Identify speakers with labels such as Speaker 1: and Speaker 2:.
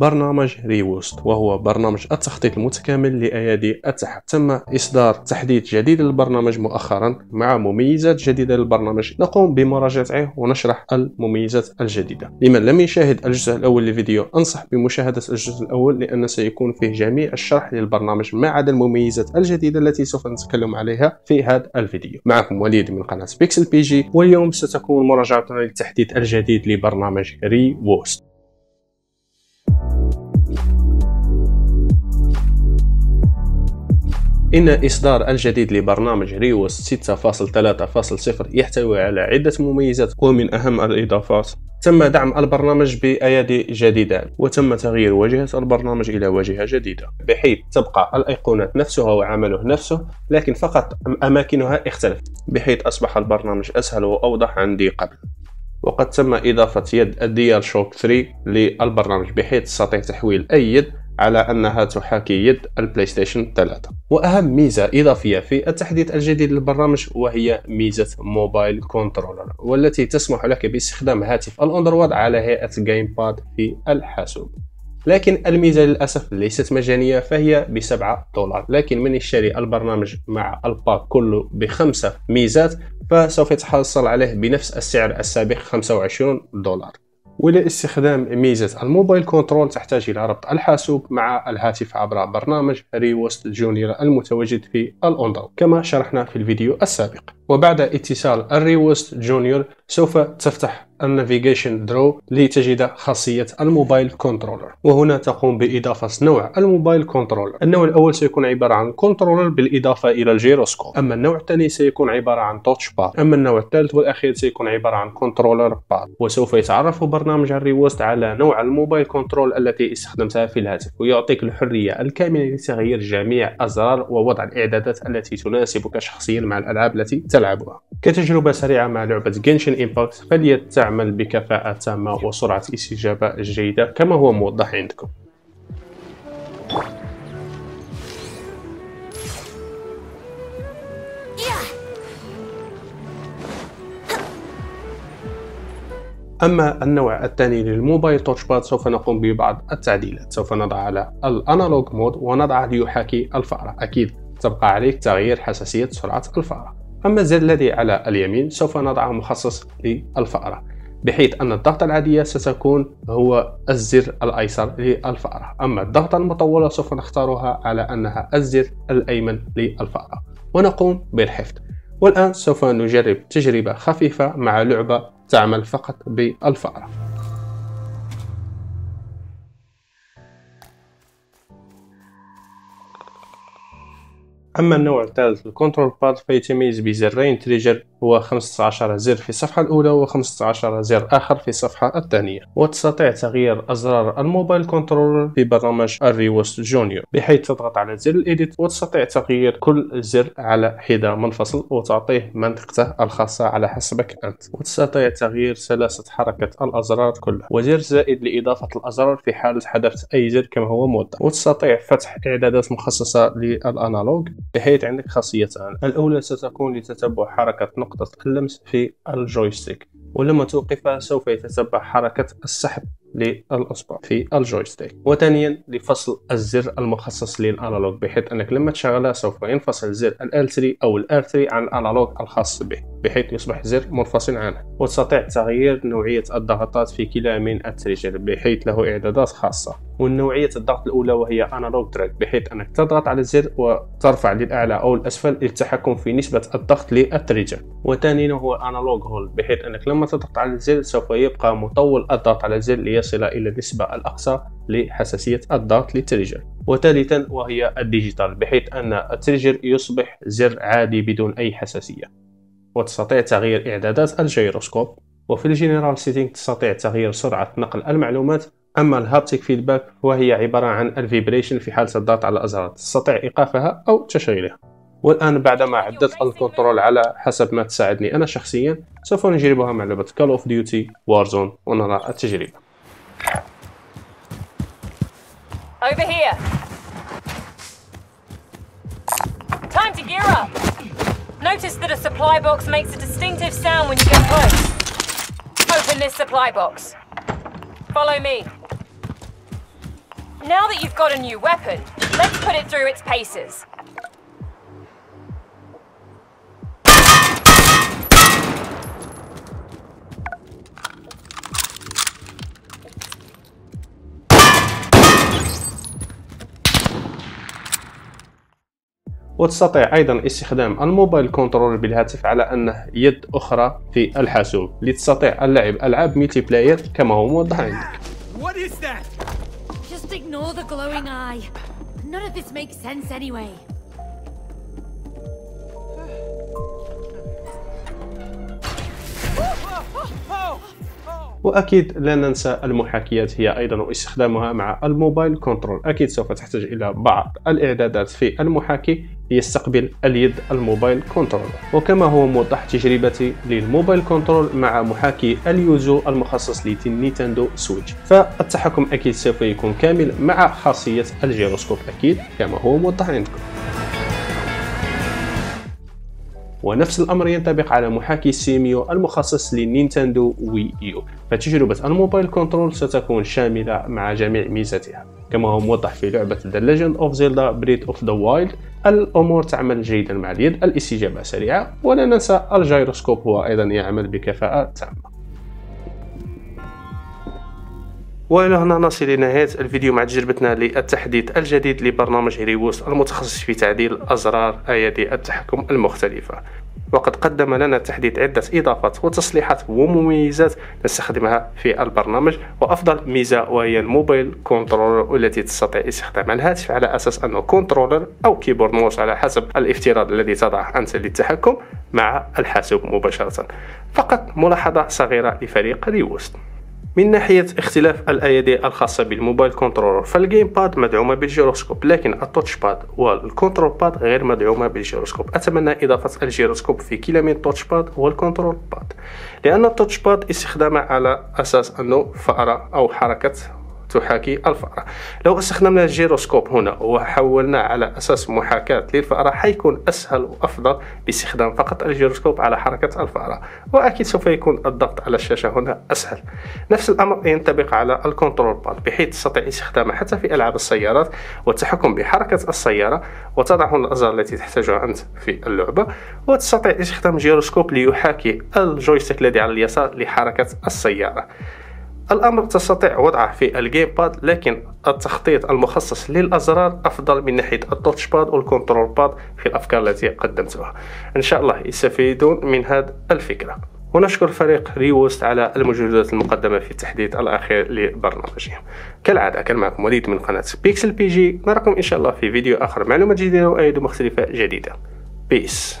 Speaker 1: برنامج reWASD وهو برنامج التخطيط المتكامل لأيادي التحكم تم إصدار تحديث جديد للبرنامج مؤخرا مع مميزات جديدة للبرنامج. نقوم بمراجعته ونشرح المميزات الجديدة. لمن لم يشاهد الجزء الأول للفيديو أنصح بمشاهدة الجزء الأول لأن سيكون فيه جميع الشرح للبرنامج ما عدا المميزات الجديدة التي سوف نتكلم عليها في هذا الفيديو. معكم وليد من قناة بيكسل بي جي واليوم ستكون مراجعتنا للتحديث الجديد لبرنامج reWASD إن إصدار الجديد لبرنامج ريوس 6.3.0 يحتوي على عدة مميزات ومن أهم الإضافات. تم دعم البرنامج بأيادي جديدة وتم تغيير واجهة البرنامج إلى واجهة جديدة بحيث تبقى الأيقونات نفسها وعمله نفسه لكن فقط أماكنها اختلفت بحيث أصبح البرنامج أسهل وأوضح عندي قبل. وقد تم إضافة يد الديال شوك 3 للبرنامج بحيث تستطيع تحويل أي يد على أنها تحاكي يد البلاي ستيشن 3 وأهم ميزة إضافية في التحديث الجديد للبرنامج وهي ميزة mobile controller والتي تسمح لك باستخدام هاتف الأندرويد على هيئة gamepad في الحاسوب. لكن الميزة للأسف ليست مجانية فهي بسبعة دولار. لكن من يشتري البرنامج مع ال pack كله بخمسة ميزات فسوف يتحصل عليه بنفس السعر السابق 25 دولار. ولاستخدام ميزة ال mobile control تحتاج إلى ربط الحاسوب مع الهاتف عبر برنامج reWASD Junior المتواجد في الأندرويد كما شرحنا في الفيديو السابق. وبعد اتصال ال reWASD Junior سوف تفتح ال navigation drawer لتجد خاصية ال mobile controller. وهنا تقوم بإضافة نوع ال mobile controller. النوع الأول سيكون عبارة عن controller بالإضافة إلى الجيروسكوب. أما النوع الثاني سيكون عبارة عن touchpad أما النوع الثالث والأخير سيكون عبارة عن controller pad وسوف يتعرف برنامج ال reWASD على نوع ال mobile control التي استخدمتها في الهاتف. ويعطيك الحرية الكاملة لتغيير جميع الأزرار ووضع الإعدادات التي تناسبك شخصيا مع الألعاب التي تلعبها. كتجربة سريعة مع لعبة Genshin Impact فهي تعمل بكفاءة تامة وسرعة استجابة جيدة كما هو موضح عندكم. أما النوع الثاني لل mobile touchpad سوف نقوم ببعض التعديلات. سوف نضع على ال analog mode ونضع ليحاكي الفأرة. أكيد تبقى عليك تغيير حساسية سرعة الفأرة. أما الزر الذي على اليمين سوف نضعه مخصص للفأرة بحيث أن الضغطة العادية ستكون هو الزر الأيسر للفأرة. أما الضغطة المطولة سوف نختارها على أنها الزر الأيمن للفأرة. ونقوم بالحفظ. والآن سوف نجرب تجربة خفيفة مع لعبة تعمل فقط بالفأرة. أما النوع الثالث ال control pad فيتميز بزرين trigger و 15 زر في الصفحة الأولى و15 زر آخر في الصفحة الثانية. وتستطيع تغيير أزرار ال mobile controller في برنامج ال reWASD Junior بحيث تضغط على زر ال edit وتستطيع تغيير كل زر على حدة منفصل وتعطيه منطقته الخاصة على حسبك أنت. وتستطيع تغيير سلاسة حركة الأزرار كلها. وزر زائد لإضافة الأزرار في حالة حذفت أي زر كما هو موضح وتستطيع فتح إعدادات مخصصة لل analog بحيث عندك خاصيتان. الأولى ستكون لتتبع حركة نقطة اللمس في ال joystick. ولما توقفها سوف يتتبع حركة السحب للأصبع في ال joystick. وثانيا لفصل الزر المخصص لل analog بحيث أنك لما تشغلها سوف ينفصل زر ال L3 أو ال R3 عن ال analog الخاص به بحيث يصبح زر منفصل عنه. وتستطيع تغيير نوعية الضغطات في كلا من ال trigger بحيث له إعدادات خاصة. والنوعية الضغط الأولى وهي analog track بحيث أنك تضغط على الزر وترفع للأعلى أو الأسفل للتحكم في نسبة الضغط لل trigger. وثانيا هو analog hold بحيث أنك لما تضغط على الزر سوف يبقى مطول الضغط على الزر ليصل إلى النسبة الأقصى لحساسية الضغط لل trigger. وثالثا وهي ال digital بحيث أن ال trigger يصبح زر عادي بدون أي حساسية. وتستطيع تغيير إعدادات الجيروسكوب. وفي ال general setting تستطيع تغيير سرعة نقل المعلومات أما ال haptic feedback وهي عبارة عن ال vibration في حالة الضغط على الأزرار تستطيع إيقافها أو تشغيلها والآن بعدما عدت الكنترول على حسب ما تساعدني أنا شخصيا سوف نجربها مع لعبة Call of Duty Warzone ونرى التجربة
Speaker 2: Over here. Time to gear up. Notice that a supply box makes a distinctive sound when you get close. Open this supply box. Follow me. Now that you've got a new weapon, let's put it through its paces.
Speaker 1: وتستطيع أيضا استخدام ال mobile control بالهاتف على أنه يد أخرى في الحاسوب لتستطيع اللعب ألعاب multiplayer كما هو موضح عندك
Speaker 3: What is that?
Speaker 4: Just ignore the glowing eye. None of this makes sense anyway.
Speaker 1: وأكيد لا ننسى المحاكيات هي أيضا استخدامها مع ال mobile control. أكيد سوف تحتاج إلى بعض الإعدادات في المحاكي ليستقبل اليد ال mobile control. وكما هو موضح تجربتي لل mobile control مع محاكي ال yuzu المخصص ل Nintendo Switch. فالتحكم أكيد سوف يكون كامل مع خاصية الجيروسكوب. أكيد كما هو موضح عندكم. ونفس الأمر ينطبق على محاكي Cemu المخصص ل Nintendo Wii U فتجربة ال mobile control ستكون شاملة مع جميع ميزاتها. كما هو موضح في لعبة The Legend of Zelda Breath of the Wild الأمور تعمل جيدا مع اليد الاستجابة سريعة ولا ننسى الجيروسكوب هو أيضا يعمل بكفاءة تامة. والى هنا نصل لنهاية الفيديو مع تجربتنا للتحديث الجديد لبرنامج reWASD المتخصص في تعديل أزرار أيادي التحكم المختلفة. وقد قدم لنا التحديث عدة إضافات وتصليحات ومميزات نستخدمها في البرنامج وأفضل ميزة وهي ال mobile controller والتي تستطيع استخدام الهاتف على أساس أنه controller أو keyboard mouse على حسب الافتراض الذي تضعه أنت للتحكم مع الحاسوب مباشرة. فقط ملاحظة صغيرة لفريق reWASD من ناحية اختلاف الأيادي الخاصة بال mobile controller فال gamepad مدعومة بالجيروسكوب لكن ال touchpad وال control pad غير مدعومة بالجيروسكوب. أتمنى إضافة الجيروسكوب في كلا من ال touchpad وال control pad لأن ال touchpad استخدامه على أساس أنه فأرة أو حركة تحاكي الفأرة. لو استخدمنا الجيروسكوب هنا وحولنا على أساس محاكاة للفأرة حيكون أسهل وأفضل باستخدام فقط الجيروسكوب على حركة الفأرة وأكيد سوف يكون الضغط على الشاشة هنا أسهل. نفس الأمر ينطبق على ال control pad بحيث تستطيع استخدامه حتى في ألعاب السيارات والتحكم بحركة السيارة وتضع هنا الأزرار التي تحتاجها أنت في اللعبة وتستطيع استخدام الجيروسكوب ليحاكي ال joystick الذي على اليسار لحركة السيارة. الأمر تستطيع وضعه في ال gamepad لكن التخطيط المخصص للأزرار أفضل من ناحية ال touchpad وال control pad في الأفكار التي قدمتها. إن شاء الله يستفيدون من هذه الفكرة. ونشكر فريق reWASD على المجهودات المقدمة في التحديث الأخير لبرنامجهم. كالعادة كان معكم وليد من قناة بيكسل بي جي نراكم إن شاء الله في فيديو آخر. معلومات جديدة وأيضا مختلفة جديدة. بيس